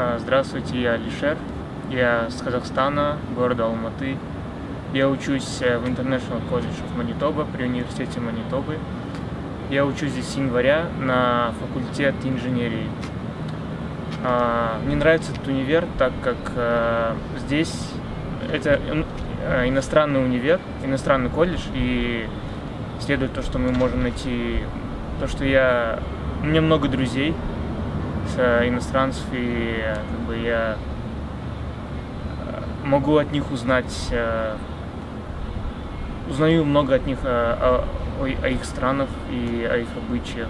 А, Здравствуйте, я Алишер. Я с Казахстана, города Алматы. Я учусь э, в International College of Manitoba при университете Манитобы. Я учусь здесь с января на факультет инженерии. А, Мне нравится этот универ, так как э, здесь это э, иностранный универ, иностранный колледж, и следует то, что мы можем найти, то, что я... У меня много друзей иностранцев, и э, как бы я э, могу от них узнать, э, узнаю много от них э, о, о о их странах и о их обычаях,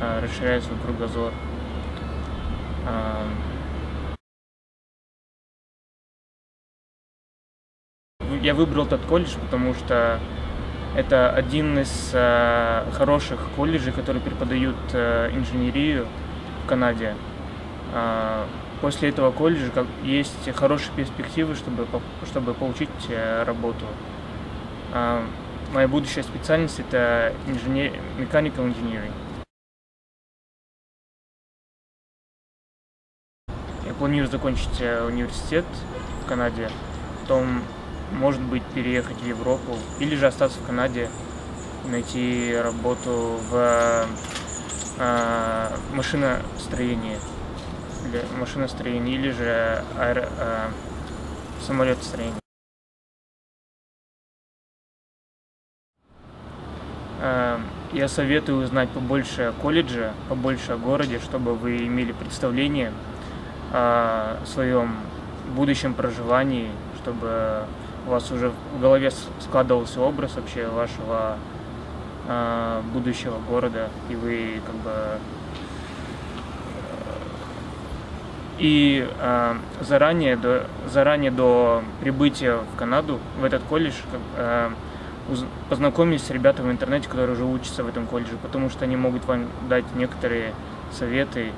э, расширяю свой кругозор. А, Я выбрал этот колледж, потому что это один из э, хороших колледжей, которые преподают э, инженерию в Канаде. А, после этого колледжа есть хорошие перспективы, чтобы, чтобы получить э, работу. А, моя будущая специальность это инженер... mechanical engineering. Я планирую закончить э, университет в Канаде, потом, может быть, переехать в Европу или же остаться в Канаде, найти работу в э, машиностроении, или машиностроении или же аэро, э, самолетостроении. Э, Я советую узнать побольше о колледже, побольше о городе, чтобы вы имели представление о своем будущем проживании, чтобы у вас уже в голове складывался образ вообще вашего э, будущего города, и вы как бы э, и э, заранее до заранее до прибытия в Канаду в этот колледж э, познакомились с ребятами в интернете, которые уже учатся в этом колледже, потому что они могут вам дать некоторые советы.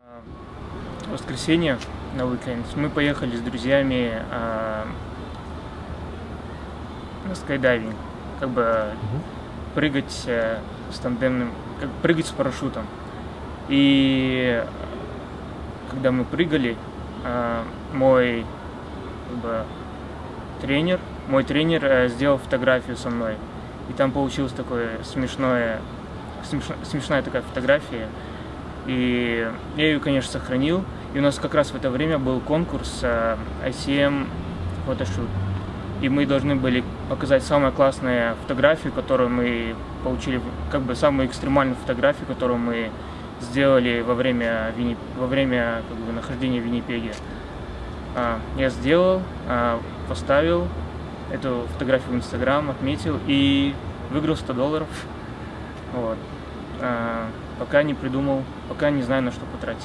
А, в воскресенье на уикенд. Мы поехали с друзьями а, на скайдайвинг, как бы прыгать э, с тандемным, как прыгать с парашютом. И когда мы прыгали, а, мой как бы, тренер, мой тренер э, сделал фотографию со мной, и там получилось такое смешное, смешно- смешная такая фотография. И я ее, конечно, сохранил. И у нас как раз в это время был конкурс э, ICM фотошут. И мы должны были показать самую классную фотографию, которую мы получили, как бы самую экстремальную фотографию, которую мы сделали во время, Винни- во время как бы, нахождения в Виннипеге. А, Я сделал, а, поставил эту фотографию в Инстаграм, отметил и выиграл 100 долларов. Вот. А, Пока не придумал, пока не знаю, на что потратить.